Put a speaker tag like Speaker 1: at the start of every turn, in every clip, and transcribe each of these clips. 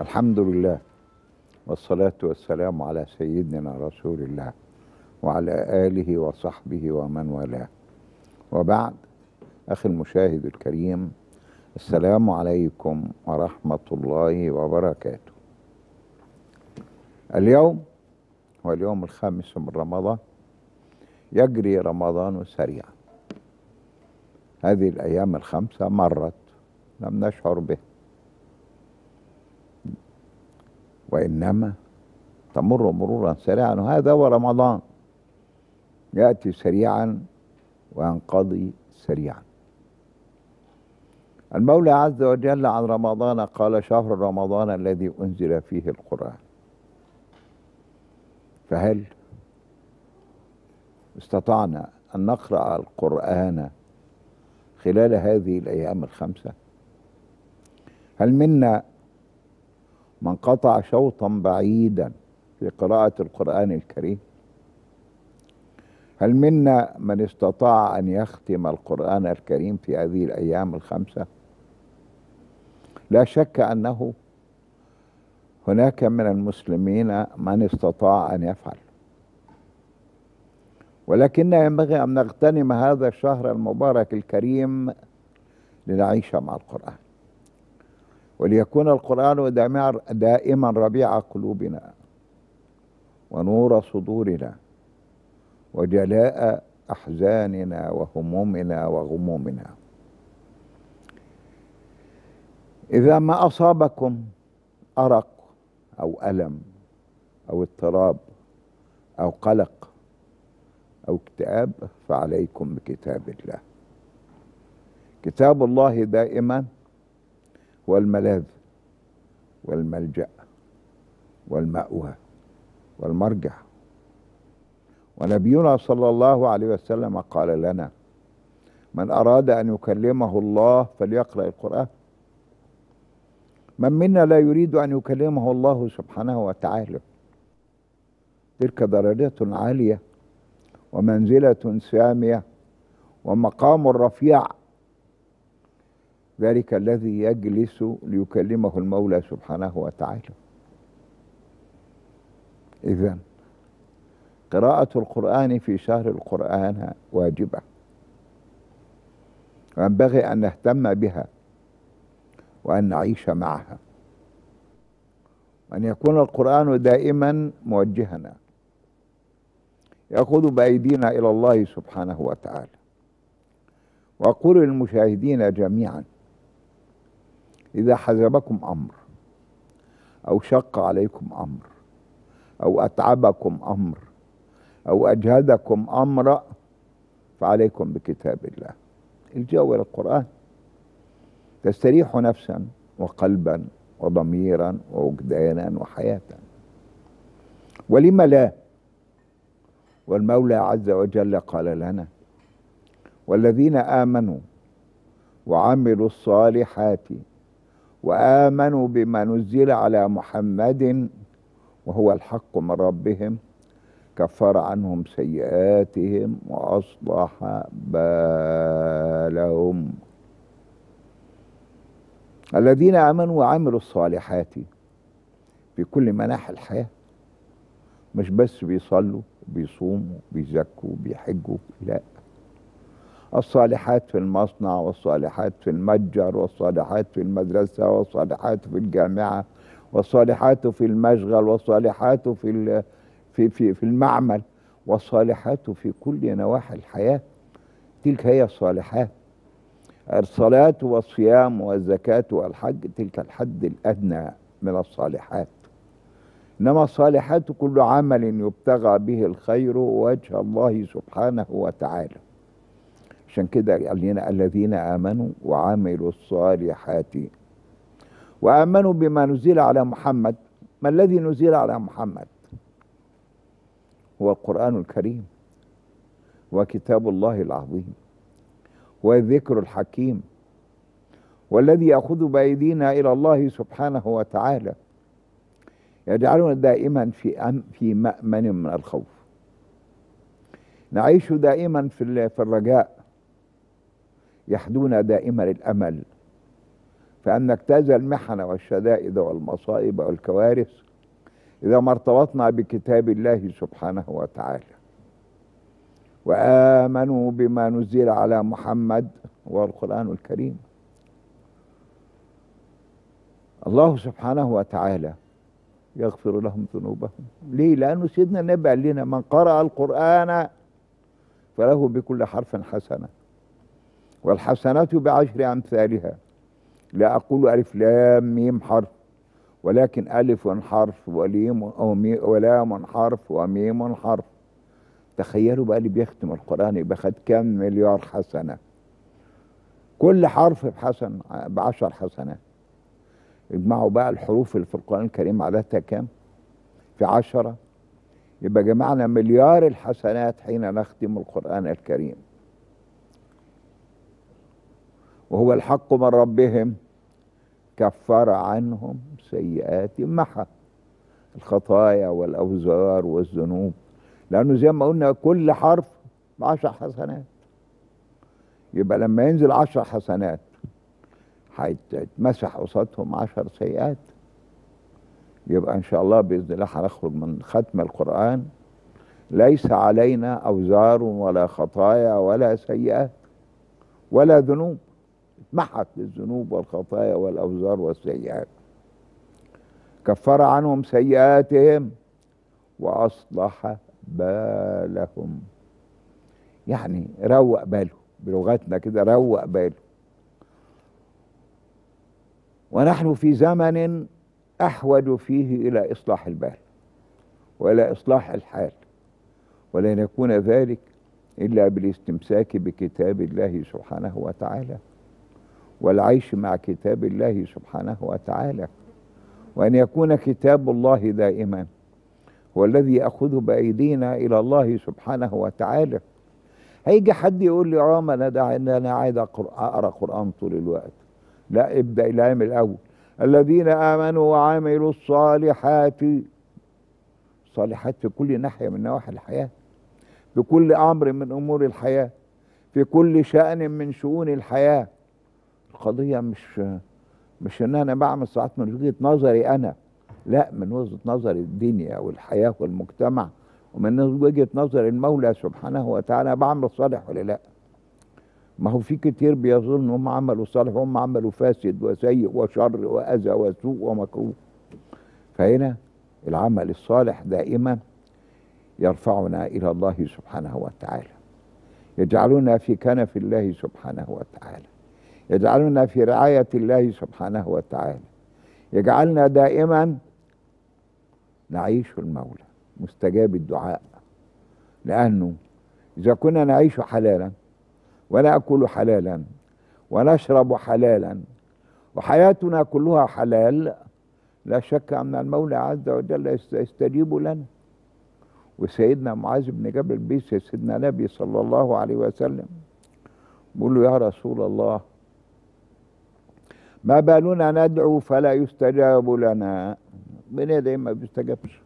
Speaker 1: الحمد لله والصلاة والسلام على سيدنا رسول الله وعلى آله وصحبه ومن والاه. وبعد أخي المشاهد الكريم السلام عليكم ورحمة الله وبركاته. اليوم هو اليوم الخامس من رمضان يجري رمضان سريعا. هذه الأيام الخمسة مرت لم نشعر به. وإنما تمر مرورا سريعا. وهذا هو رمضان. يأتي سريعا وينقضي سريعا. المولى عز وجل عن رمضان قال شهر رمضان الذي أنزل فيه القرآن. فهل استطعنا أن نقرأ القرآن خلال هذه الأيام الخمسة؟ هل منا من قطع شوطا بعيدا في قراءة القرآن الكريم. هل منا من استطاع أن يختم القرآن الكريم في هذه الأيام الخمسة؟ لا شك أنه هناك من المسلمين من استطاع أن يفعل. ولكن ينبغي أن نغتنم هذا الشهر المبارك الكريم لنعيش مع القرآن. وليكون القرآن دائما ربيع قلوبنا ونور صدورنا وجلاء أحزاننا وهمومنا وغمومنا. إذا ما أصابكم أرق أو ألم أو اضطراب أو قلق أو اكتئاب فعليكم بكتاب الله. كتاب الله دائما هو الملاذ والملجأ والمأوى والمرجع. ونبينا صلى الله عليه وسلم قال لنا من أراد أن يكلمه الله فليقرأ القرآن. من منا لا يريد أن يكلمه الله سبحانه وتعالى؟ تلك درجة عالية ومنزلة سامية ومقام رفيع ذلك الذي يجلس ليكلمه المولى سبحانه وتعالى. إذا قراءة القرآن في شهر القرآن واجبة. وينبغي أن نهتم بها وأن نعيش معها. وأن يكون القرآن دائما موجهنا. يأخذ بأيدينا إلى الله سبحانه وتعالى. وأقول للمشاهدين جميعا إذا حزبكم أمر أو شق عليكم أمر أو أتعبكم أمر أو أجهدكم أمر فعليكم بكتاب الله. الجو إلى القرآن. تستريح نفسا وقلبا وضميرا ووجدانا وحياة. ولم لا؟ والمولى عز وجل قال لنا والذين آمنوا وعملوا الصالحات وآمنوا بما نزل على محمد وهو الحق من ربهم كفر عنهم سيئاتهم وأصلح بالهم. الذين آمنوا وعملوا الصالحات في كل مناحي الحياة مش بس بيصلوا بيصوموا بيزكوا بيحجوا لا. الصالحات في المصنع والصالحات في المتجر والصالحات في المدرسة والصالحات في الجامعة والصالحات في المشغل والصالحات في في في في المعمل والصالحات في كل نواحي الحياة. تلك هي الصالحات. الصلاة والصيام والزكاة والحج تلك الحد الأدنى من الصالحات. إنما الصالحات كل عمل يبتغى به الخير وجه الله سبحانه وتعالى. عشان كده قال لنا الذين آمنوا وعملوا الصالحات. وآمنوا بما نزل على محمد. ما الذي نزل على محمد؟ هو القرآن الكريم وكتاب الله العظيم والذكر الحكيم والذي يأخذ بأيدينا إلى الله سبحانه وتعالى. يجعلنا دائما في أم في مأمن من الخوف. نعيش دائما في في الرجاء. يحدونا دائما الأمل فأن نجتاز المحن والشدائد والمصائب والكوارث إذا ما ارتبطنا بكتاب الله سبحانه وتعالى. وآمنوا بما نزل على محمد والقرآن الكريم. الله سبحانه وتعالى يغفر لهم ذنوبهم. ليه؟ لأنه سيدنا النبي قال لنا من قرأ القرآن فله بكل حرف حسنة. والحسنات بعشر أمثالها. لا أقول ألف لام ميم حرف ولكن ألف حرف وليم ولام حرف وميم حرف. تخيلوا بقى اللي بيختم القرآن يبقى خد كام مليار حسنة. كل حرف بحسن بعشر حسنات اجمعوا بقى الحروف اللي في القرآن الكريم عددها كام؟ في عشرة. يبقى جمعنا مليار الحسنات حين نختم القرآن الكريم. وهو الحق من ربهم كفر عنهم سيئات محى الخطايا والأوزار والذنوب. لأنه زي ما قلنا كل حرف بعشر حسنات. يبقى لما ينزل عشر حسنات هيتمسح قصادهم عشر سيئات. يبقى إن شاء الله بإذن الله هنخرج من ختم القرآن. ليس علينا أوزار ولا خطايا ولا سيئات ولا ذنوب. اتمحت الذنوب والخطايا والأوزار والسيئات. كفر عنهم سيئاتهم وأصلح بالهم. يعني روق باله بلغتنا كده روق باله. ونحن في زمن أحوج فيه إلى إصلاح البال وإلى إصلاح الحال ولن يكون ذلك إلا بالاستمساك بكتاب الله سبحانه وتعالى. والعيش مع كتاب الله سبحانه وتعالى وأن يكون كتاب الله دائما هو الذي يأخذ بأيدينا إلى الله سبحانه وتعالى. هيجي حد يقول لي آه ما أنا ده أنا قاعد أقرأ قرآن طول الوقت. لا ابدأ الأيام الأول. الذين آمنوا وعملوا الصالحات الصالحات في كل ناحية من نواحي الحياة في كل أمر من أمور الحياة في كل شأن من شؤون الحياة. القضية مش مش إن أنا بعمل صلاه من وجهة نظري أنا لا من وجهة نظر الدنيا والحياة والمجتمع ومن وجهة نظر المولى سبحانه وتعالى بعمل صالح ولا لا. ما هو في كتير بيظن هم عملوا صالح وهم عملوا فاسد وسيء وشر وأذى وسوء ومكروه. فهنا العمل الصالح دائما يرفعنا إلى الله سبحانه وتعالى يجعلنا في كنف الله سبحانه وتعالى. يجعلنا في رعاية الله سبحانه وتعالى. يجعلنا دائما نعيش المولى مستجاب الدعاء. لأنه إذا كنا نعيش حلالا وناكل حلالا ونشرب حلالا وحياتنا كلها حلال لا شك أن المولى عز وجل يستجيب لنا. وسيدنا معاذ بن جبل بيس سيدنا النبي صلى الله عليه وسلم بيقول له يا رسول الله ما بالنا ندعو فلا يستجاب لنا. بندعي ما بيستجابش.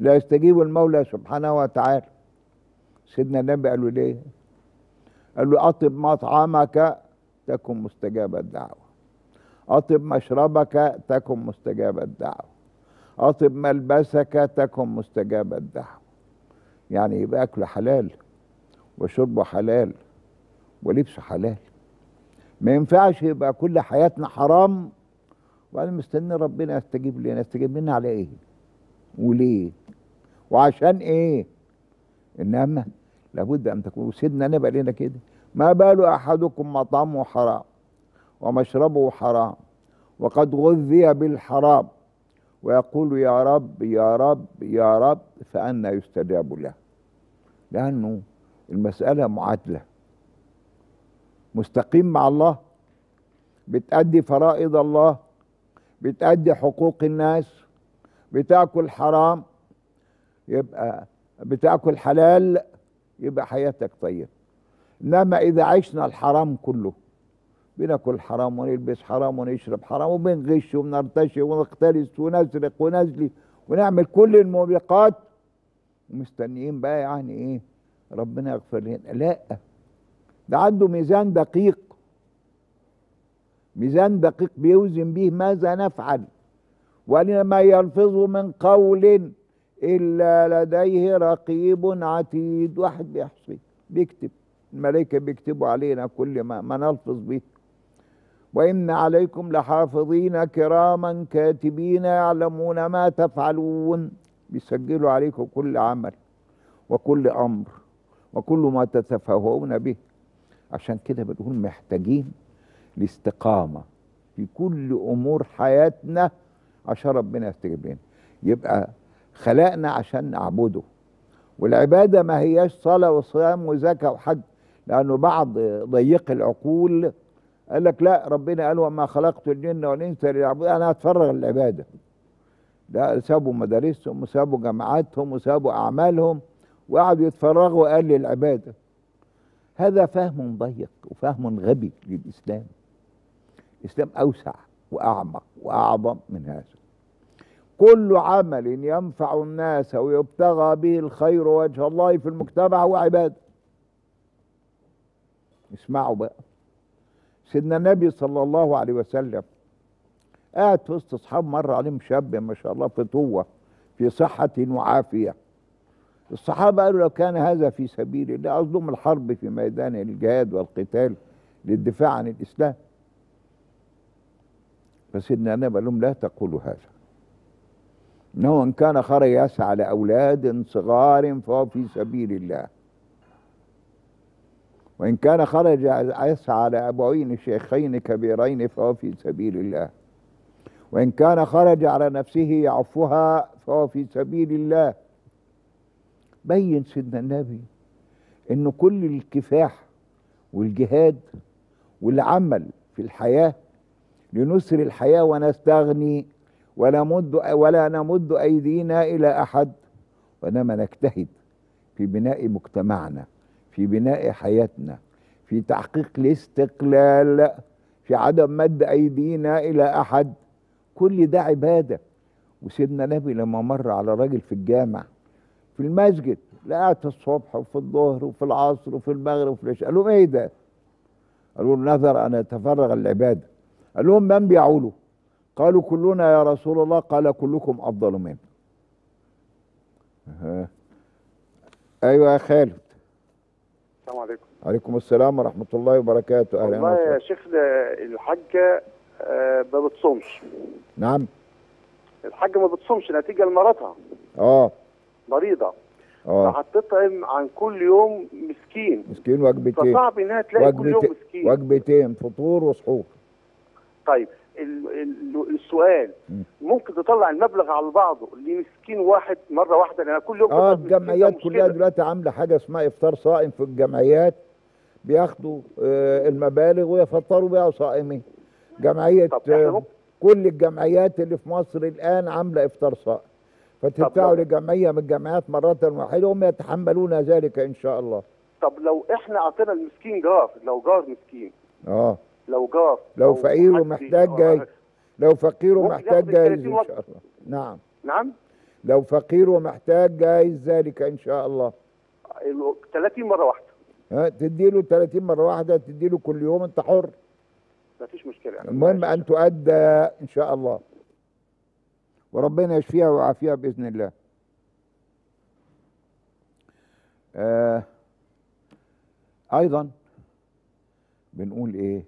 Speaker 1: لا يستجيب المولى سبحانه وتعالى. سيدنا النبي قال له ليه؟ قال له أطب مطعمك تكن مستجاب الدعوة. أطب مشربك تكن مستجاب الدعوة. أطب ملبسك تكن مستجاب الدعوة. يعني يبقى أكله حلال وشربه حلال ولبسه حلال. ما ينفعش يبقى كل حياتنا حرام. وأنا مستني ربنا يستجيب لنا يستجيب لنا على إيه؟ وليه؟ وعشان إيه؟ إنما لابد أن تكون. سيدنا النبي لنا كده ما بال أحدكم مطعمه حرام ومشربه حرام وقد غذي بالحرام ويقول يا رب يا رب يا رب فأنا يستجاب له. لأنه المسألة معادلة. مستقيم مع الله بتأدي فرائض الله بتأدي حقوق الناس بتأكل حرام يبقى بتأكل حلال يبقى حياتك طيبة إنما إذا عشنا الحرام كله بناكل حرام ونلبس حرام ونشرب حرام وبنغش وبنرتشي ونختلس ونسرق ونزلي ونعمل كل الموبقات ومستنيين بقى يعني إيه؟ ربنا يغفر لنا. لا. ده عنده ميزان دقيق. ميزان دقيق بيوزن به ماذا نفعل؟ وأن ما يلفظ من قول إلا لديه رقيب عتيد. واحد بيحصي بيكتب الملائكة بيكتبوا علينا كل ما, ما نلفظ به. وإن عليكم لحافظين كراما كاتبين يعلمون ما تفعلون. بيسجلوا عليكم كل عمل وكل أمر وكل ما تتفاهمون به. عشان كده بنقول محتاجين الاستقامة في كل أمور حياتنا عشان ربنا يستجيب لنا. يبقى خلقنا عشان نعبده. والعبادة ما هياش صلاة وصيام وزكاة وحج لأنه بعض ضيق العقول قال لك لا ربنا قال وما خلقت الجن والإنس ليعبدون. أنا هتفرغ العبادة لا سابوا مدارسهم وسابوا جامعاتهم وسابوا أعمالهم وقعدوا يتفرغوا قال للعبادة هذا فهم ضيق وفهم غبي للإسلام. الإسلام أوسع وأعمق وأعظم من هذا. كل عمل ينفع الناس ويبتغى به الخير وجه الله في المجتمع هو عباده اسمعوا بقى. سيدنا النبي صلى الله عليه وسلم قاعد في وسط أصحاب مر عليهم شاب ما شاء الله فتوه في صحة وعافية. الصحابة قالوا لو كان هذا في سبيل الله قصدهم الحرب في ميدان الجهاد والقتال للدفاع عن الإسلام. فسيدنا النبي قال لهم لا تقولوا هذا. إنه إن كان خرج يسعى لاولاد صغار فهو في سبيل الله. وإن كان خرج يسعى لابوين شيخين كبيرين فهو في سبيل الله. وإن كان خرج على نفسه يعفها فهو في سبيل الله. بين سيدنا النبي إن كل الكفاح والجهاد والعمل في الحياة لنسر الحياة ونستغني ولا نمد ولا نمد أيدينا إلى أحد وإنما نجتهد في بناء مجتمعنا في بناء حياتنا في تحقيق الاستقلال في عدم مد أيدينا إلى أحد. كل ده عبادة. وسيدنا النبي لما مر على راجل في الجامع في المسجد في الصبح وفي الظهر وفي العصر وفي المغرب وفي العشاء. قال لهم إيه ده؟ قالوا نذر أن يتفرغ العباده قال لهم من بيعوله؟ قالوا كلنا يا رسول الله. قال كلكم أفضل منه. أيوه يا خالد.
Speaker 2: السلام عليكم.
Speaker 1: عليكم السلام ورحمة الله وبركاته. أهلا
Speaker 2: والله يا شيخ الحاجة آه، ما بتصومش.
Speaker 1: نعم.
Speaker 2: الحاجة ما بتصومش نتيجة لمرضها.
Speaker 1: آه.
Speaker 2: مريضة.
Speaker 1: آه.
Speaker 2: فهتطعم عن كل يوم مسكين.
Speaker 1: مسكين وجبتين.
Speaker 2: فصعب إنها تلاقي كل يوم مسكين.
Speaker 1: وجبتين فطور وسحور
Speaker 2: طيب ال- ال- السؤال
Speaker 1: مم.
Speaker 2: ممكن تطلع المبلغ على بعضه لمسكين واحد مرة واحدة؟ لأن كل يوم آه
Speaker 1: الجمعيات كلها. دلوقتي عاملة حاجة اسمها إفطار صائم في الجمعيات. بياخدوا آه المبالغ ويفطروا بيها صائمين. جمعية
Speaker 2: طب إحنا
Speaker 1: آه كل الجمعيات اللي في مصر الآن عاملة إفطار صائم. فتدفعوا لجمعية من الجمعيات مره واحدة هم يتحملون ذلك إن شاء الله.
Speaker 2: طب لو إحنا أعطينا المسكين جار لو جار مسكين.
Speaker 1: آه.
Speaker 2: لو جار
Speaker 1: لو فقير ومحتاج جاي لو فقير ومحتاج جايز إن شاء الله. نعم.
Speaker 2: نعم.
Speaker 1: لو فقير ومحتاج جايز ذلك إن شاء الله.
Speaker 2: ال- 30 مرة واحدة.
Speaker 1: ها تديله 30 مرة واحدة تديله كل يوم أنت حر.
Speaker 2: مفيش مشكلة. يعني
Speaker 1: المهم أن تؤدى إن شاء الله. وربنا يشفيها ويعافيها بإذن الله. آه أيضا بنقول إيه؟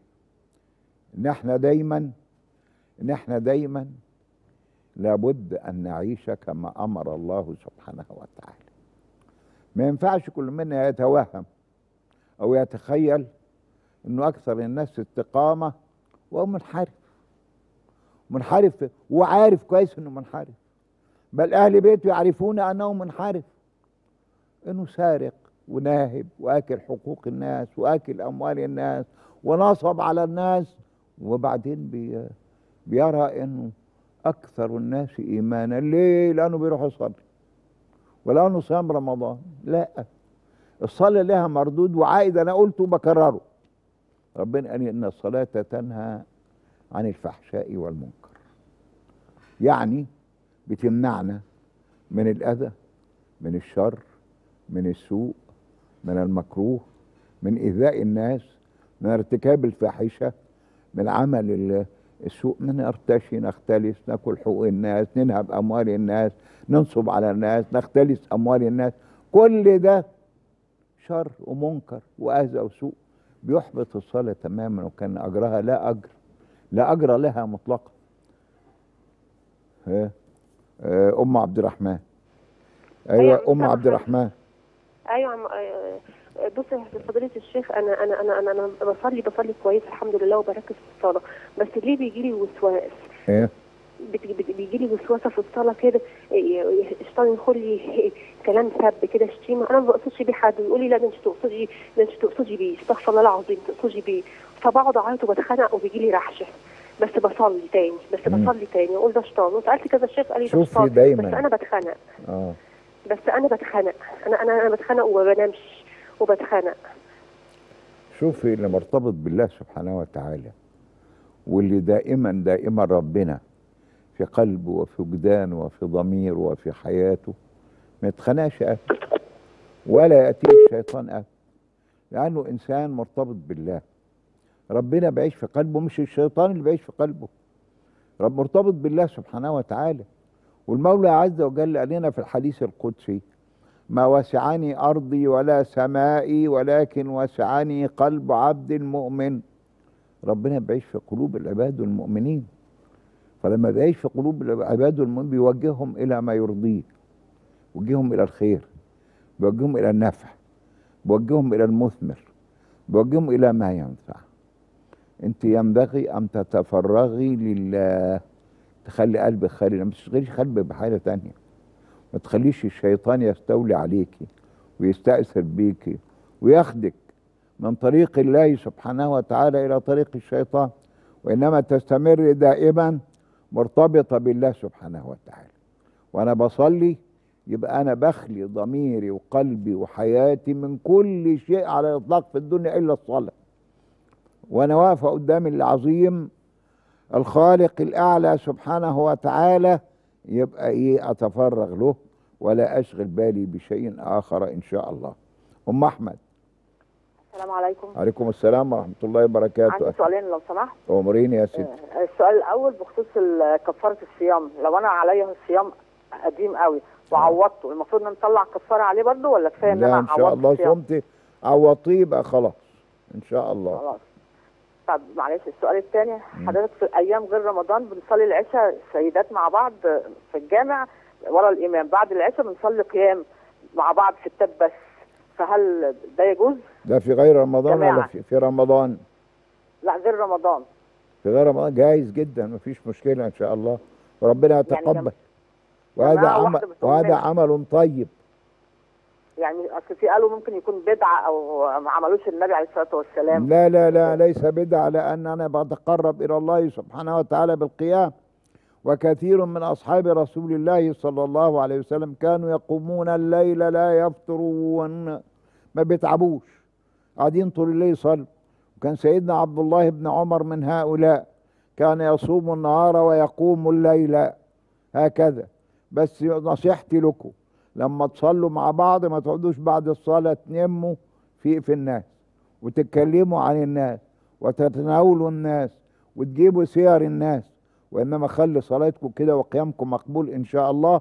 Speaker 1: إن إحنا دايما إن إحنا دايما لابد أن نعيش كما أمر الله سبحانه وتعالى. ما ينفعش كل منا يتوهم أو يتخيل إنه أكثر الناس استقامة وهو منحرف منحرف وعارف كويس إنه منحرف. بل أهل بيته يعرفون أنه منحرف. إنه سارق وناهب وآكل حقوق الناس وآكل أموال الناس ونصب على الناس. وبعدين بي بيرى إنه أكثر الناس إيمانا. ليه؟ لأنه بيروح يصلي. ولأنه صيام رمضان. لا. الصلاة لها مردود وعائد. أنا قلته بكرره ربنا قال إن الصلاة تنهى عن الفحشاء والمنكر. يعني بتمنعنا من الأذى من الشر من السوء من المكروه من إيذاء الناس من ارتكاب الفاحشة من عمل ال- السوء ما نرتشي نختلس ناكل حقوق الناس ننهب أموال الناس ننصب على الناس نختلس أموال الناس. كل ده شر ومنكر وأذى وسوء. بيحبط الصلاة تماما وكان أجرها لا أجر لا أجر لها مطلقا. ها؟ آه، أم عبد الرحمن.
Speaker 3: أيوة،
Speaker 1: أيوه أم
Speaker 3: مساء
Speaker 1: عبد. الرحمن.
Speaker 3: أيوه عم- آه، بص يا فضيلة الشيخ أنا أنا أنا أنا, أنا بصلي بصلي كويس الحمد لله وبركز في الصلاة. بس ليه بيجي لي وسواس؟
Speaker 1: إيه؟
Speaker 3: بيجي لي وسواسة في الصلاة كده إيه، الشيطان يدخل لي كلام سب كده شتيمة. أنا ما بقصدش بيه حد ويقول لي لا ده انت تقصدي ده انت تقصدي بيه استغفر الله العظيم تقصدي بيه. فبقعد أعيط وبتخنق وبيجي لي رعشه بس بصلي تاني بس. بصلي تاني أقول ده شيطان وسألت كذا شيخ قال لي ده شيطان. بس أنا بتخنق.
Speaker 1: آه.
Speaker 3: بس أنا بتخنق. أنا أنا أنا بتخنق وما بنامش وبتخنق.
Speaker 1: شوفي اللي مرتبط بالله سبحانه وتعالى واللي دائما دائما ربنا في قلبه وفي وجدانه وفي ضميره وفي حياته ما يتخنقش أبدا ولا يأتيه الشيطان أبدا. لأنه إنسان مرتبط بالله. ربنا بيعيش في قلبه مش الشيطان اللي بيعيش في قلبه. رب مرتبط بالله سبحانه وتعالى. والمولى عز وجل قال لنا في الحديث القدسي ما وسعني أرضي ولا سمائي ولكن وسعني قلب عبد المؤمن. ربنا بيعيش في قلوب العباد والمؤمنين فلما بيعيش في قلوب العباد والمؤمنين بيوجههم إلى ما يرضيه بيوجههم إلى الخير بيوجههم إلى النفع بيوجههم إلى المثمر بيوجههم إلى ما ينفع. أنت ينبغي أن تتفرغي لله. تخلي قلبك خالي ما تشغليش قلبك بحاجة تانية. ما تخليش الشيطان يستولي عليكي ويستأثر بيكي وياخدك من طريق الله سبحانه وتعالى إلى طريق الشيطان وإنما تستمر دائما مرتبطة بالله سبحانه وتعالى. وأنا بصلي يبقى أنا بخلي ضميري وقلبي وحياتي من كل شيء على الإطلاق في الدنيا إلا الصلاة. وأنا واقفة قدام العظيم الخالق الأعلى سبحانه وتعالى يبقى إيه أتفرغ له ولا أشغل بالي بشيء آخر إن شاء الله. أم أحمد.
Speaker 4: السلام عليكم.
Speaker 1: عليكم السلام ورحمة الله وبركاته.
Speaker 4: عندي سؤالين لو سمحت.
Speaker 1: أمريني يا ستي
Speaker 4: آه، السؤال الأول بخصوص كفارة الصيام. لو أنا عليا صيام قديم قوي وعوضته المفروض إن نطلع كفارة عليه برضه ولا كفاية إن
Speaker 1: لا
Speaker 4: أنا
Speaker 1: إن شاء
Speaker 4: عوضت
Speaker 1: الله؟ صمتي عوضتيه يبقى خلاص إن شاء الله.
Speaker 4: خلاص. طب معلش السؤال الثاني حضرتك في أيام غير رمضان بنصلي العشاء سيدات مع بعض في الجامع ورا الإمام؟ بعد العشاء بنصلي قيام مع بعض ستات بس. فهل ده يجوز؟
Speaker 1: ده في غير رمضان ولا. في, في رمضان؟
Speaker 4: لا غير رمضان.
Speaker 1: في غير رمضان؟ جايز جدا مفيش مشكلة إن شاء الله. وربنا يتقبل
Speaker 4: جم-
Speaker 1: وهذا عمل وهذا؟ عمل طيب.
Speaker 4: يعني أصل في قالوا ممكن يكون بدعة أو ما عملوش النبي عليه الصلاة والسلام.
Speaker 1: لا لا لا ليس بدعة لأن أنا بتقرب إلى الله سبحانه وتعالى بالقيام. وكثير من أصحاب رسول الله صلى الله عليه وسلم كانوا يقومون الليل لا يفطرون ما بيتعبوش. قاعدين طول الليل يصلوا. وكان سيدنا عبد الله بن عمر من هؤلاء كان يصوم النهار ويقوم الليل هكذا. بس نصيحتي لكم لما تصلوا مع بعض ما تقعدوش بعد الصلاة تنموا في في الناس وتتكلموا عن الناس وتتناولوا الناس وتجيبوا سير الناس. وإنما خلي صلاتكم كده وقيامكم مقبول إن شاء الله.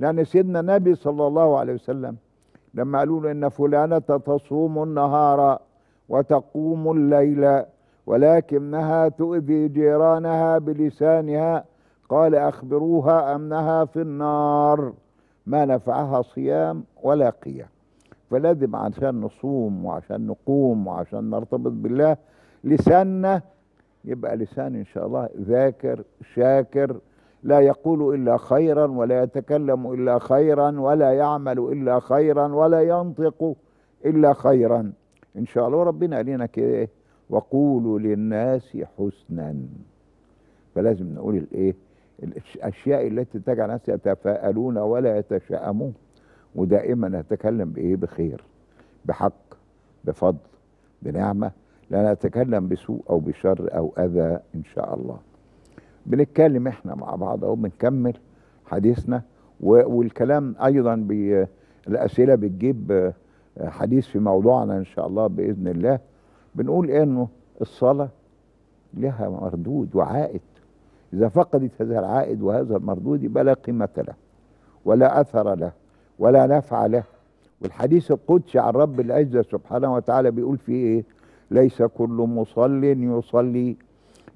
Speaker 1: لأن سيدنا النبي صلى الله عليه وسلم لما قالوا له إن فلانة تصوم النهار وتقوم الليل ولكنها تؤذي جيرانها بلسانها قال أخبروها أنها في النار. ما نفعها صيام ولا قيام. فلازم عشان نصوم وعشان نقوم وعشان نرتبط بالله لساننا يبقى لسان إن شاء الله ذاكر شاكر لا يقول إلا خيرا ولا يتكلم إلا خيرا ولا يعمل إلا خيرا ولا ينطق إلا خيرا. إن شاء الله ربنا قال لنا كده إيه؟ وقولوا للناس حسنا. فلازم نقول الإيه؟ الاشياء التي تجعل الناس يتفاءلون ولا يتشائمون ودائما نتكلم بإيه؟ بخير بحق بفضل بنعمة. لا نتكلم بسوء أو بشر أو أذى إن شاء الله. بنتكلم إحنا مع بعض أو بنكمل حديثنا. والكلام أيضا بي الأسئلة بتجيب آه، حديث في موضوعنا إن شاء الله بإذن الله. بنقول إنه الصلاة لها مردود وعائد. إذا فقدت هذا العائد وهذا المردود يبقى لا قيمة له ولا أثر له ولا نفع له. والحديث القدسي عن رب العزة سبحانه وتعالى بيقول فيه إيه؟ ليس كل مصل يصلي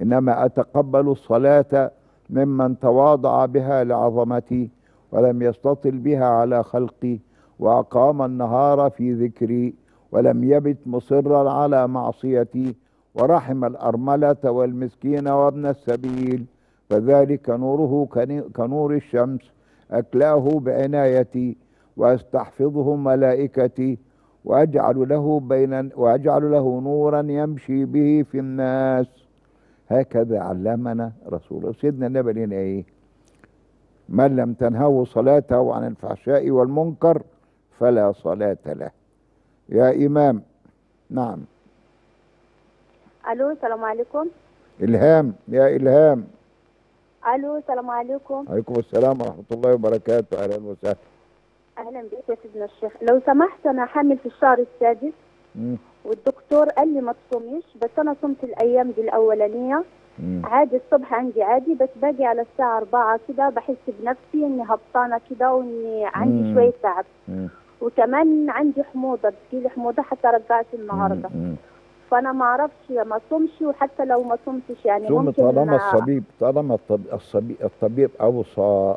Speaker 1: إنما أتقبل الصلاة ممن تواضع بها لعظمتي ولم يستطل بها على خلقي وأقام النهار في ذكري ولم يبت مصرا على معصيتي ورحم الأرملة والمسكين وابن السبيل. فذلك نوره كنور الشمس. أكلاه بعنايتي وأستحفظه ملائكتي وأجعل له بين وأجعل له نورا يمشي به في الناس. هكذا علمنا رسول الله. سيدنا النبي لنا إيه؟ من لم تنهه صلاته عن الفحشاء والمنكر فلا صلاة له. يا إمام. نعم.
Speaker 5: ألو السلام عليكم.
Speaker 1: إلهام. يا إلهام.
Speaker 5: ألو السلام عليكم
Speaker 1: عليكم السلام ورحمة الله وبركاته أهلا وسهلا
Speaker 5: أهلا بك يا سيدنا الشيخ لو سمحت أنا حامل في الشهر السادس
Speaker 1: مم.
Speaker 5: والدكتور قال لي ما تصوميش بس أنا صمت الأيام دي الأولانية
Speaker 1: مم.
Speaker 5: عادي الصبح عندي عادي بس باجي على الساعة 4 كده بحس بنفسي إني هبطانة كده وإني عندي
Speaker 1: مم.
Speaker 5: شوية تعب
Speaker 1: مم.
Speaker 5: وكمان عندي حموضة بتجيلي حموضة حتى رجعت النهارده
Speaker 1: مم.
Speaker 5: فأنا ما أعرفش ما صومش وحتى لو ما صمتش يعني
Speaker 1: ثم
Speaker 5: ممكن
Speaker 1: طالما
Speaker 5: أنا-
Speaker 1: الصبيب طالما الطب- الصبي الطبيب أوصى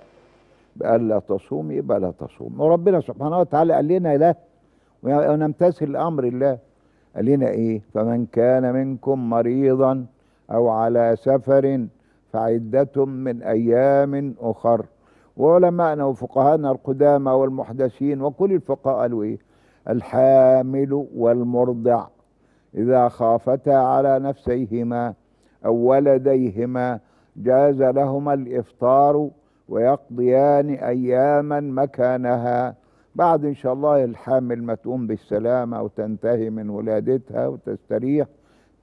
Speaker 1: بأن لا تصوم يبقى لا تصوم. وربنا سبحانه وتعالى قال لنا لا. ونمتثل لامر الله. قال لنا إيه؟ فمن كان منكم مريضا أو على سفر فعدة من أيام أخر. وعلماءنا وفقهاءنا القدامى والمحدثين وكل الفقهاء قالوا إيه؟ الحامل والمرضع. إذا خافتا على نفسيهما أو ولديهما جاز لهما الإفطار ويقضيان أياما مكانها. بعد إن شاء الله الحامل ما تقوم بالسلامة وتنتهي من ولادتها وتستريح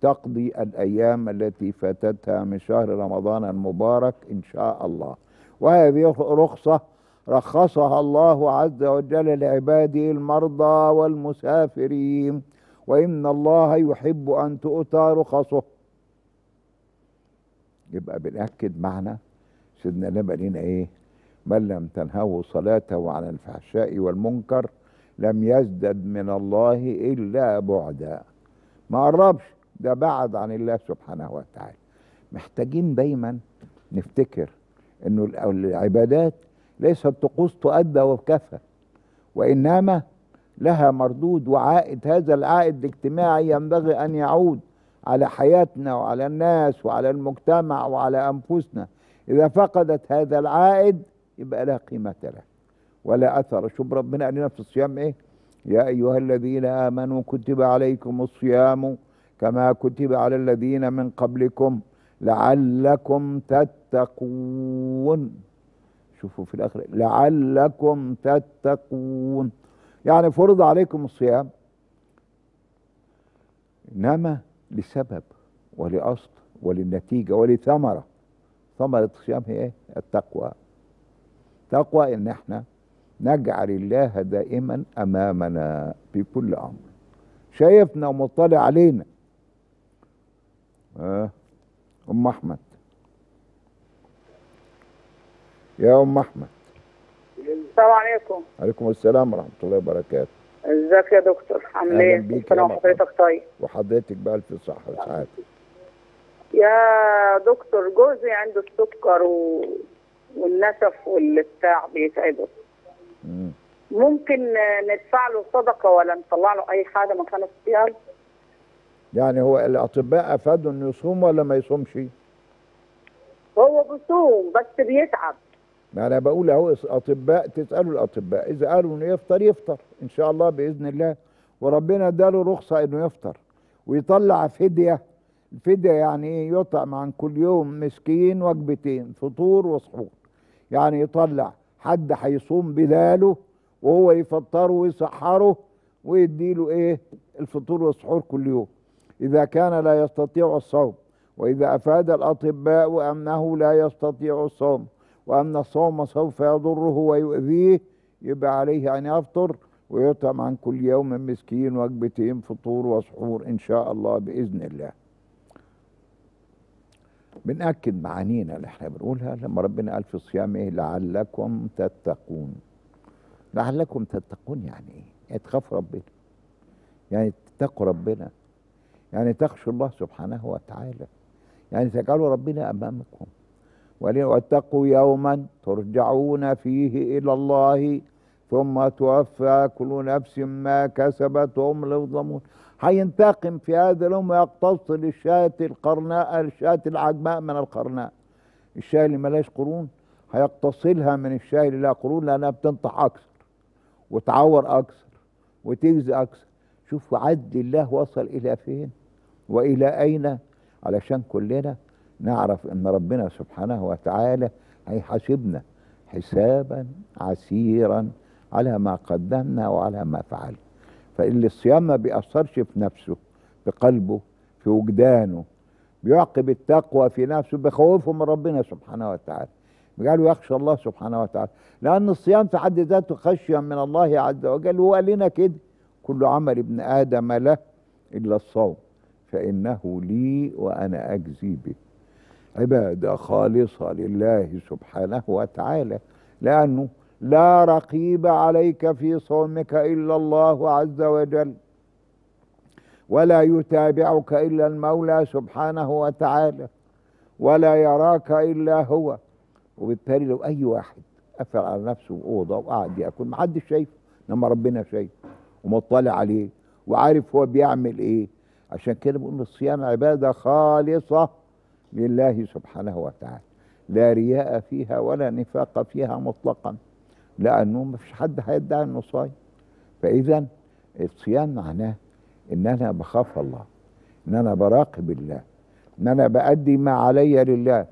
Speaker 1: تقضي الأيام التي فاتتها من شهر رمضان المبارك إن شاء الله. وهذه رخصة رخصها الله عز وجل لعباده المرضى والمسافرين. وإن الله يحب أن تؤتى رخصه. يبقى بنأكد معنى سيدنا النبي لنا إيه؟ من لم تنهه صلاته عن الفحشاء والمنكر لم يزدد من الله إلا بعدا. ما قربش ده بعد عن الله سبحانه وتعالى. محتاجين دايما نفتكر إنه العبادات ليست طقوس تؤدى وكفى وإنما لها مردود وعائد. هذا العائد الاجتماعي ينبغي أن يعود على حياتنا وعلى الناس وعلى المجتمع وعلى أنفسنا. إذا فقدت هذا العائد يبقى لا قيمة له ولا أثر. شوف ربنا قال لنا في الصيام إيه؟ يا أيها الذين آمنوا كتب عليكم الصيام كما كتب على الذين من قبلكم لعلكم تتقون. شوفوا في الآخر لعلكم تتقون. يعني فرض عليكم الصيام إنما لسبب ولأصل وللنتيجة ولثمرة. ثمرة الصيام هي إيه؟ التقوى. تقوى إن إحنا نجعل الله دائما أمامنا في كل أمر. شايفنا ومطلع علينا. آه. أم أحمد. يا أم أحمد.
Speaker 6: السلام عليكم.
Speaker 1: عليكم السلام ورحمة الله وبركاته.
Speaker 6: ازيك يا دكتور؟ عامل إيه؟
Speaker 1: يا
Speaker 6: وحضرتك طيب.
Speaker 1: وحضرتك بقى في الصحه والسعاده
Speaker 6: يا دكتور جوزي عنده السكر و... والنسف والبتاع بيتعبه.
Speaker 1: مم.
Speaker 6: ممكن ندفع له صدقة ولا نطلع له أي حاجة مكان الصيام
Speaker 1: يعني هو الأطباء أفادوا إنه يصوم ولا ما يصومش؟
Speaker 6: هو بيصوم بس بيتعب.
Speaker 1: ما أنا بقول أهو أطباء تسألوا الأطباء. إذا قالوا إنه يفطر يفطر. إن شاء الله بإذن الله. وربنا اداله رخصة إنه يفطر. ويطلع فدية. الفديه يعني إيه؟ يطعم عن كل يوم مسكين وجبتين فطور وسحور. يعني يطلع حد هيصوم بداله وهو يفطره ويسحره ويديله إيه؟ الفطور والسحور كل يوم. إذا كان لا يستطيع الصوم وإذا أفاد الأطباء أنه لا يستطيع الصوم وأن الصوم سوف يضره ويؤذيه يبقى عليه أن يفطر ويطعم عن كل يوم مسكين وجبتين فطور وسحور إن شاء الله بإذن الله. بنأكد معانينا اللي إحنا بنقولها لما ربنا قال في الصيام إيه لعلكم تتقون. لعلكم تتقون يعني إيه؟ يعني تخافوا ربنا. يعني تتقوا ربنا. يعني تخشوا الله سبحانه وتعالى. يعني تجعلوا ربنا أمامكم. واتقوا يوما ترجعون فيه إلى الله ثم توفى كل نفس ما كسبت وهم لا يظلمون. هينتقم في هذا اليوم ويقتص للشاة القرناء الشاة العجماء من القرناء. الشاة اللي ملاش قرون هيقتصلها من الشاة اللي لها قرون لأنها بتنطح أكثر وتعور أكثر وتجزي أكثر. شوف عدل الله وصل إلى فين وإلى أين؟ علشان كلنا نعرف إن ربنا سبحانه وتعالى هيحاسبنا حسابا عسيرا على ما قدمنا وعلى ما فعلنا. فاللي الصيام ما بيأثرش في نفسه بقلبه في وجدانه بيعقب التقوى في نفسه بخوفه من ربنا سبحانه وتعالى. بيجعله يخشى الله سبحانه وتعالى. لأن الصيام في حد ذاته خشية من الله عز وجل. هو لنا كده. كل عمل ابن آدم له إلا الصوم. فإنه لي وأنا أجزي به. عبادة خالصة لله سبحانه وتعالى لأنه لا رقيب عليك في صومك إلا الله عز وجل ولا يتابعك إلا المولى سبحانه وتعالى ولا يراك إلا هو. وبالتالي لو أي واحد قفل على نفسه أوضة وقعد يأكل محدش شايفه إنما ربنا شايفه ومطلع عليه وعارف هو بيعمل إيه. عشان كده بقول الصيام عبادة خالصة. لله سبحانه وتعالى. لا رياء فيها ولا نفاق فيها مطلقا. لأنه ما فيش حد هيدعي إنه صايم. فاذا الصيام معناه إن أنا بخاف الله إن أنا براقب الله إن أنا بأدي ما علي لله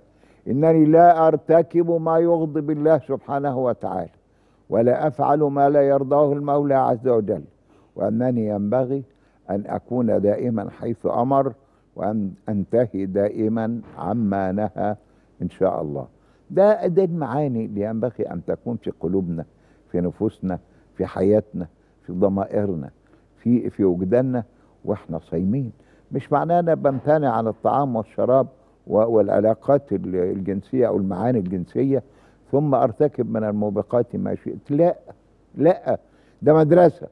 Speaker 1: إنني لا أرتكب ما يغضب الله سبحانه وتعالى ولا أفعل ما لا يرضاه المولى عز وجل. وأنني ينبغي أن أكون دائما حيث أمر وأن أنتهي دائما عما نهى إن شاء الله. ده ده المعاني اللي ينبغي أن تكون في قلوبنا في نفوسنا في حياتنا في ضمائرنا في في وجداننا وإحنا صايمين. مش معناه أنا بمتنع عن الطعام والشراب والعلاقات الجنسية أو المعاني الجنسية ثم أرتكب من الموبقات ما شئت. لا لا. ده مدرسة.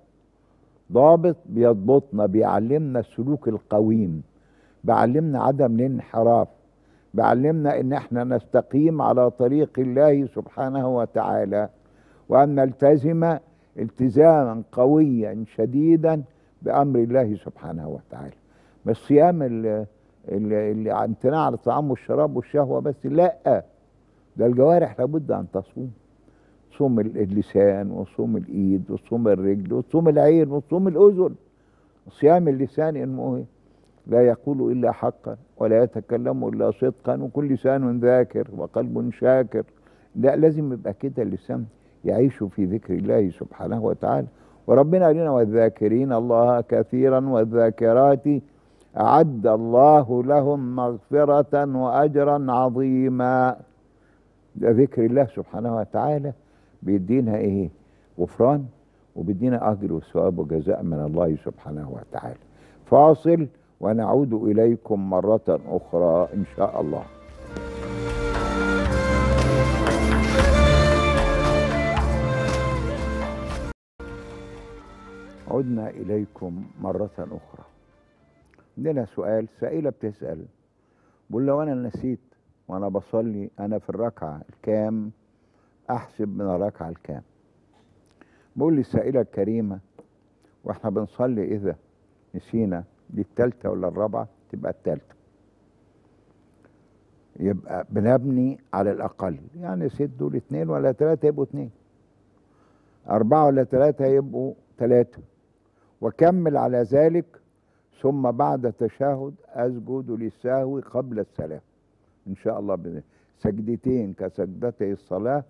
Speaker 1: ضابط بيضبطنا بيعلمنا السلوك القويم. بيعلمنا عدم الانحراف بيعلمنا إن إحنا نستقيم على طريق الله سبحانه وتعالى وأن نلتزم التزاما قويا شديدا بأمر الله سبحانه وتعالى. مش صيام اللي, اللي امتناع عن الطعام والشراب والشهوة بس لا. ده الجوارح لابد أن تصوم. صوم اللسان وصوم الإيد وصوم الرجل وصوم العين وصوم الأذن. صيام اللسان انه لا يقول إلا حقا ولا يتكلم إلا صدقا وكل لسان ذاكر وقلب شاكر. لا لازم يبقى كده اللسان يعيش في ذكر الله سبحانه وتعالى. وربنا قال لنا والذاكرين الله كثيرا والذاكرات أعد الله لهم مغفرة وأجرا عظيما. ده ذكر الله سبحانه وتعالى. بيدينا إيه؟ غفران وبيدينا أجر وثواب وجزاء من الله سبحانه وتعالى. فاصل ونعود إليكم مرة أخرى إن شاء الله. عدنا إليكم مرة أخرى. عندنا سؤال سائلة بتسأل بقول لو أنا نسيت وأنا بصلي أنا في الركعة الكام؟ أحسب من الركعة الكام. بقول لي السائلة الكريمة وإحنا بنصلي إذا نسينا. دي التالتة ولا الرابعة تبقى التالتة. يبقى بنبني على الأقل. يعني ست دول اتنين ولا تلاتة يبقوا اتنين. أربعة ولا تلاتة يبقوا تلاتة. وكمل على ذلك ثم بعد التشهد أسجد للسهو قبل السلام. إن شاء الله بإذن سجدتين كسجدتي الصلاة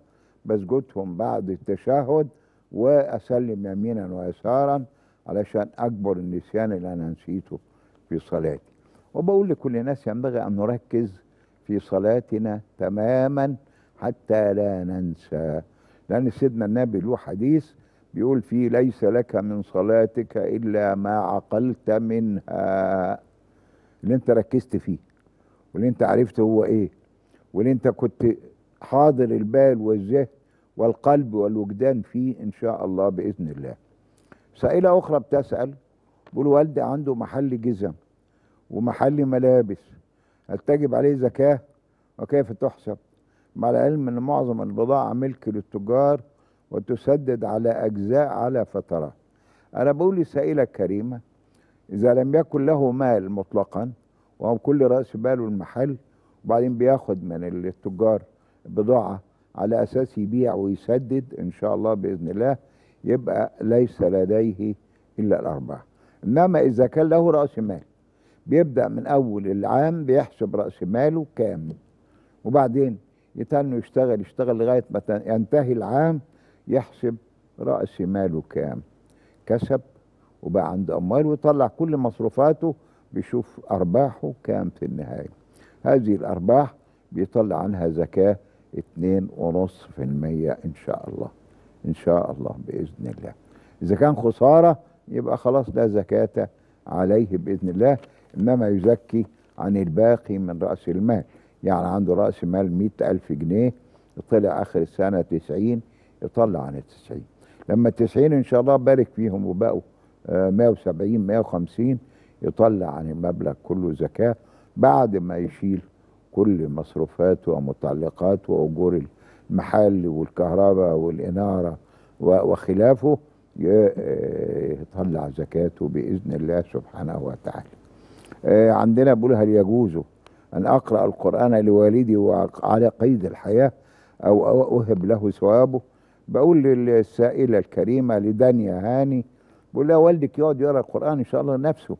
Speaker 1: بسجدهم بعد التشهد وأسلم يمينا ويسارا علشان أكبر النسيان اللي أنا نسيته في صلاتي. وبقول لكل الناس ينبغي أن نركز في صلاتنا تماما حتى لا ننسى. لأن سيدنا النبي له حديث بيقول فيه ليس لك من صلاتك إلا ما عقلت منها. اللي أنت ركزت فيه واللي أنت عرفت هو إيه واللي أنت كنت حاضر البال والذهن والقلب والوجدان فيه إن شاء الله بإذن الله. سائلة أخرى بتسأل بيقول والدي عنده محل جزم ومحل ملابس هل تجب عليه زكاة؟ وكيف تحسب؟ مع العلم إن معظم البضاعة ملك للتجار وتسدد على أجزاء على فترات أنا بقول للسائله الكريمه إذا لم يكن له مال مطلقا وهو كل رأس باله المحل وبعدين بياخد من التجار بضاعة على أساس يبيع ويسدد إن شاء الله بإذن الله يبقى ليس لديه إلا الارباح إنما إذا كان له رأس مال بيبدأ من أول العام بيحسب رأس ماله كام. وبعدين يتنه يشتغل يشتغل لغاية ما ينتهي العام يحسب رأس ماله كام. كسب وبقى عنده أموال ويطلع كل مصروفاته بيشوف أرباحه كام في النهاية. هذه الأرباح بيطلع عنها زكاة اتنين ونص في المية إن شاء الله. إن شاء الله بإذن الله. إذا كان خسارة يبقى خلاص لا زكاة عليه بإذن الله إنما يزكي عن الباقي من رأس المال. يعني عنده رأس مال مئة ألف جنيه طلع آخر السنة تسعين يطلع عن التسعين. لما التسعين إن شاء الله بارك فيهم وبقوا آه، 170 150 يطلع عن المبلغ كله زكاة بعد ما يشيل كل مصروفاته ومتعلقاته وأجور المحل والكهرباء والإنارة و- وخلافه آه، يطلع زكاته بإذن الله سبحانه وتعالى. آه، عندنا بيقول هل يجوز أن أقرأ القرآن لوالدي وعلى قيد الحياة أو أو اهب له ثوابه؟ بقول للسائلة الكريمة لدنيا هاني بقول لها والدك يقعد يقرأ القرآن إن شاء الله نفسه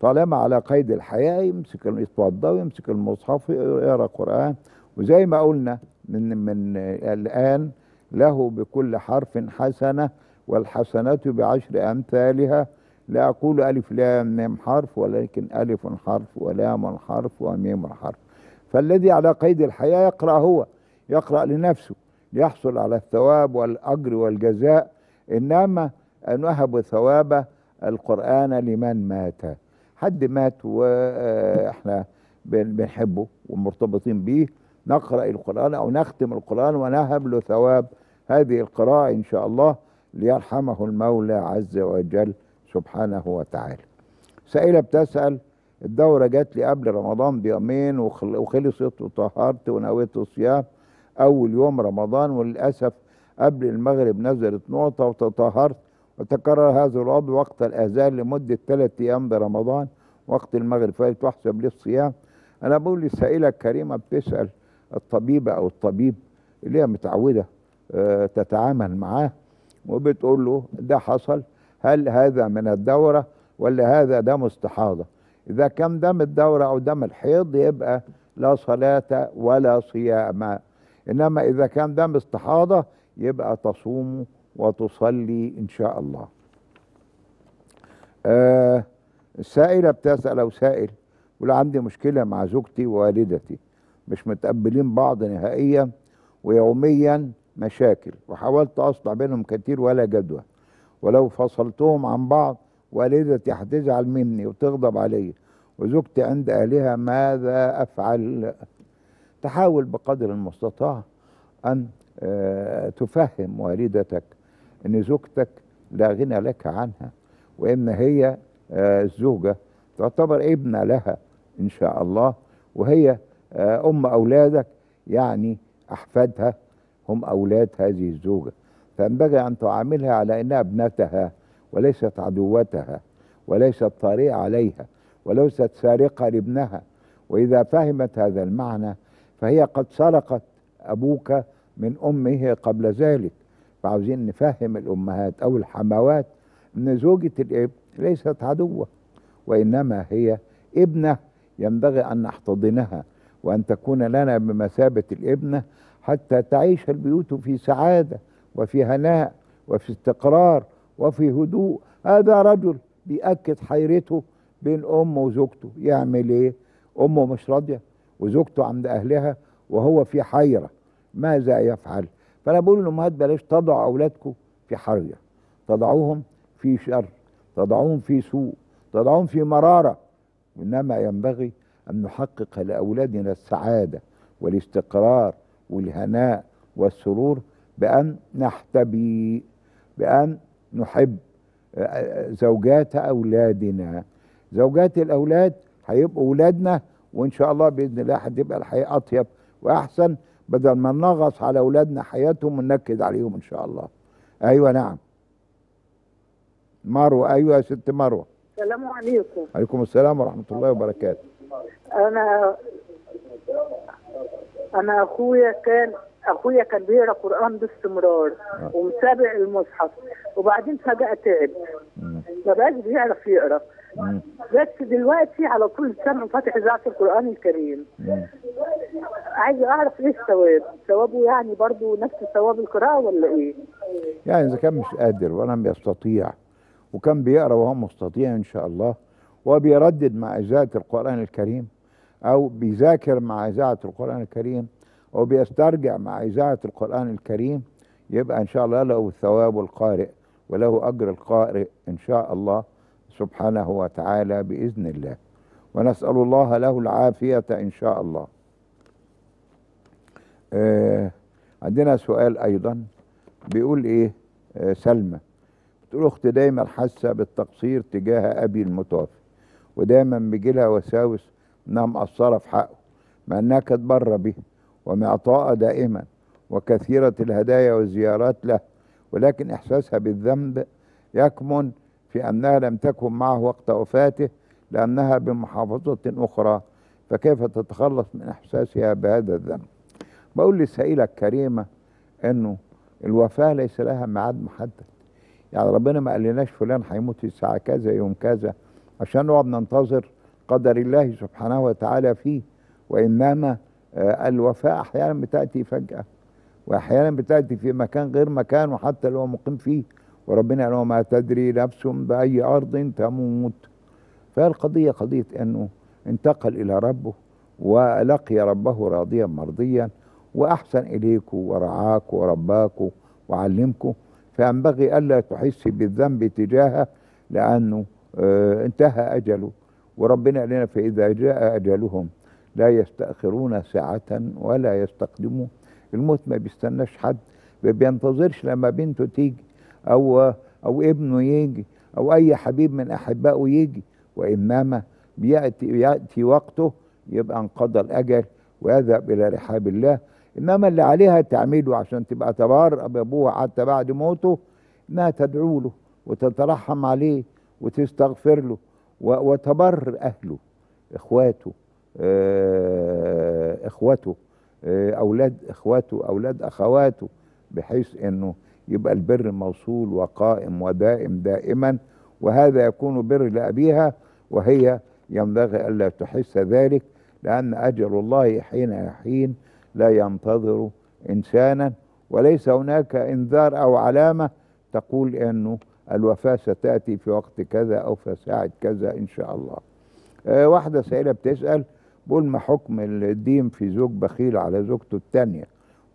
Speaker 1: طالما على قيد الحياة يمسك يتوضا ويمسك المصحف يقرأ قران وزي ما قلنا من من الآن له بكل حرف حسنة والحسنات بعشر أمثالها. لا أقول ألف لام ميم حرف ولكن ألف حرف ولام حرف وميم حرف. فالذي على قيد الحياة يقرأ هو يقرأ لنفسه ليحصل على الثواب والأجر والجزاء. إنما نهب ثواب القرآن لمن مات. حد مات وإحنا بن- بنحبه ومرتبطين بيه نقرأ القرآن أو نختم القرآن ونهب له ثواب. هذه القراءة إن شاء الله ليرحمه المولى عز وجل سبحانه وتعالى. سائلة بتسأل الدورة جات لي قبل رمضان بيومين وخل- وخلصت وطهرت ونويت الصيام أول يوم رمضان وللأسف قبل المغرب نزلت نقطة وتطهرت. وتكرر هذا الوضع وقت الأذان لمدة ثلاث أيام برمضان وقت المغرب فات تحسب لي الصيام أنا بقول للسائله الكريمه بتسأل الطبيبه أو الطبيب اللي هي متعودة آه، تتعامل معاه وبتقول له ده حصل هل هذا من الدورة ولا هذا دم استحاضه إذا كان دم الدورة أو دم الحيض يبقى لا صلاة ولا صيام. إنما إذا كان دم استحاضه يبقى تصوم وتصلي إن شاء الله. آه السائله بتسأل أو سائل يقول عندي مشكلة مع زوجتي ووالدتي. مش متقبلين بعض نهائيا ويوميا مشاكل. وحاولت اصلح بينهم كتير ولا جدوى. ولو فصلتهم عن بعض والدتي هتزعل مني وتغضب علي. وزوجتي عند أهلها ماذا أفعل؟ تحاول بقدر المستطاع أن آه، تفهم والدتك إن زوجتك لا غنى لك عنها وإن هي آه، الزوجة تعتبر ابنة لها إن شاء الله. وهي آه، أم أولادك يعني أحفادها هم أولاد هذه الزوجة. فينبغي أن تعاملها على إنها ابنتها وليست عدوتها وليست طارئه عليها وليست سارقة لابنها. وإذا فهمت هذا المعنى فهي قد سرقت أبوك من أمه قبل ذلك. فعاوزين نفهم الأمهات أو الحموات إن زوجة الإب ليست عدوة وإنما هي ابنة ينبغي أن نحتضنها. وأن تكون لنا بمثابة الإبنة حتى تعيش البيوت في سعادة وفي هناء وفي استقرار وفي هدوء. هذا رجل بيأكد حيرته بين أمه وزوجته. يعمل إيه؟ أمه مش راضية وزوجته عند أهلها وهو في حيرة. ماذا يفعل؟ فأنا بقول للامهات بلاش تضعوا أولادكم في حرجه تضعوهم في شر تضعوهم في سوء تضعوهم في مرارة. إنما ينبغي أن نحقق لأولادنا السعادة والاستقرار والهناء والسرور بأن نحتبي بأن نحب آه، زوجات أولادنا. زوجات الأولاد هيبقوا أولادنا وإن شاء الله بإذن الله هتبقى الحياة أطيب وأحسن بدل ما نغص على أولادنا حياتهم وننكد عليهم إن شاء الله. أيوة نعم. مروة أيوة يا ست مروة.
Speaker 6: السلام عليكم.
Speaker 1: عليكم السلام ورحمة الله وبركاته.
Speaker 6: أنا أنا أخويا كان أخويا كان بيقرأ قرآن باستمرار ومتابع المصحف. وبعدين فجأة تعب. ما بقاش بيعرف
Speaker 1: يقرأ.
Speaker 6: بس دلوقتي على طول سمع فاتح إذاعة القرآن الكريم. عايز أعرف إيه الثواب؟ ثوابه يعني برضو نفس ثواب القراءة ولا إيه؟
Speaker 1: يعني إذا كان مش قادر ولم يستطيع وكان بيقرأ وهو مستطيع إن شاء الله وبيردد مع إذاعة القرآن الكريم أو بيذاكر مع إذاعة القرآن الكريم أو بيسترجع مع إذاعة القرآن الكريم يبقى إن شاء الله له ثواب القارئ وله أجر القارئ إن شاء الله سبحانه وتعالى بإذن الله. ونسأل الله له العافية إن شاء الله. آه عندنا سؤال أيضا بيقول إيه؟ آه سلمى بتقول أختي دايما حاسة بالتقصير تجاه أبي المتوفي ودايما بيجي لها وساوس إنها مقصرة في حقه مع إنها كانت بره به ومعطاء دائما وكثيرة الهدايا والزيارات له ولكن إحساسها بالذنب يكمن في أنها لم تكن معه وقت وفاته لأنها بمحافظة أخرى فكيف تتخلص من إحساسها بهذا الذنب؟ بقول للسائلة الكريمة أنه الوفاة ليس لها ميعاد محدد. يعني ربنا ما قالناش فلان هيموت الساعة كذا يوم كذا عشان نقعد ننتظر قدر الله سبحانه وتعالى فيه. وإنما آه، الوفاة أحيانا بتأتي فجأة وأحيانا بتأتي في مكان غير مكان وحتى لو مقيم فيه. وربنا قال وما تدري نفس بأي أرض تموت. فالقضية قضية أنه انتقل إلى ربه ولقي ربه راضيا مرضيا وأحسن إليكم ورعاكم ورباكم وعلمكم فينبغي ألا تحس بالذنب تجاهه لأنه انتهى أجله. وربنا قال لنا فإذا جاء أجلهم لا يستأخرون ساعة ولا يستقدمون الموت ما بيستناش حد ما بينتظرش لما بنته تيجي أو أو ابنه يجي أو أي حبيب من أحبائه يجي. وإنما بيأتي يأتي وقته يبقى انقضى الأجل ويذهب إلى رحاب الله. إنما اللي عليها تعمله عشان تبقى تبار بأبوها حتى بعد موته إنها تدعو له وتترحم عليه وتستغفر له وتبر أهله إخواته آه، إخوته آه، أولاد إخواته أولاد أخواته بحيث إنه يبقى البر موصول وقائم ودائم دائما وهذا يكون بر لأبيها وهي ينبغي ألا تحس ذلك لأن أجل الله حين يحين لا ينتظر إنسانا وليس هناك إنذار أو علامة تقول أنه الوفاة ستأتي في وقت كذا أو في ساعة كذا إن شاء الله. آه، واحدة سائلة بتسأل بقول ما حكم الدين في زوج بخيل على زوجته التانية؟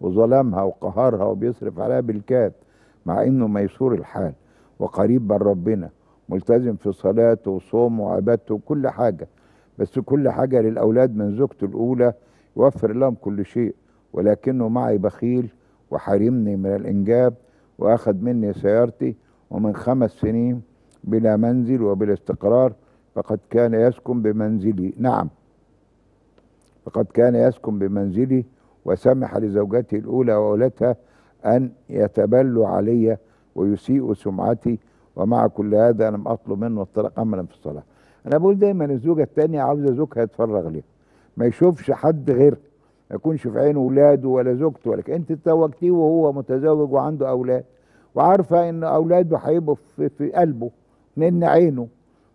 Speaker 1: وظلمها وقهرها وبيصرف عليها بالكاد مع إنه ميسور الحال وقريب من ربنا ملتزم في صلاته وصومه وعبادته وكل حاجة. بس كل حاجة للأولاد من زوجته الأولى يوفر لهم كل شيء ولكنه معي بخيل وحرمني من الإنجاب وأخذ مني سيارتي ومن خمس سنين بلا منزل وبلا استقرار فقد كان يسكن بمنزلي. نعم. فقد كان يسكن بمنزلي وسمح لزوجته الأولى وأولادها أن يتبلوا علي ويسيئوا سمعتي ومع كل هذا أنا أطلب منه الطلاق عملا في الصلاة. أنا بقول دايما الزوجة التانية عاوزة زوجها يتفرغ ليها. ما يشوفش حد غير ما يكونش في عينه ولاده ولا زوجته ولكن أنت تزوجتيه وهو متزوج وعنده أولاد. وعارفة إن أولاده هيبقوا في, في قلبه من عينه.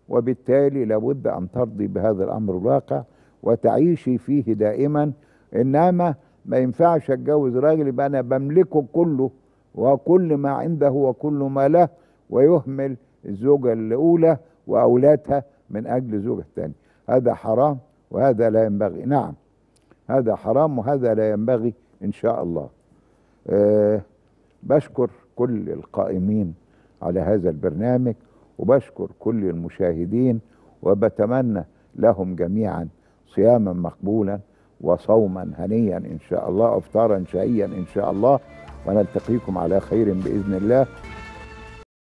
Speaker 1: وبالتالي لابد أن ترضي بهذا الأمر الواقع وتعيشي فيه دائما. إنما ما ينفعش أتجوز راجل يبقى أنا بملكه كله وكل ما عنده وكل ما له ويهمل الزوجة الأولى وأولادها من أجل زوجة ثانية هذا حرام وهذا لا ينبغي. نعم هذا حرام وهذا لا ينبغي إن شاء الله. أه بشكر كل القائمين على هذا البرنامج وبشكر كل المشاهدين وبتمنى لهم جميعا صياما مقبولا وصوما هنيا إن شاء الله افطارا شهيا إن شاء الله ونلتقيكم على خير بإذن الله.